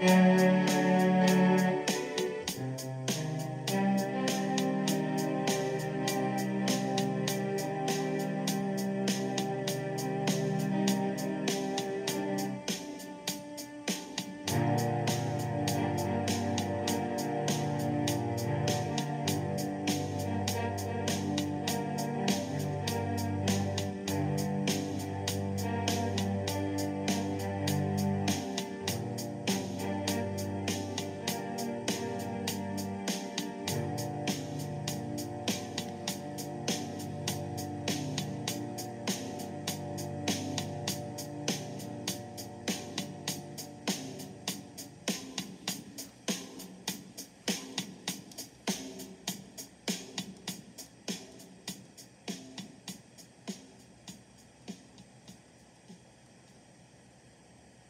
Yeah.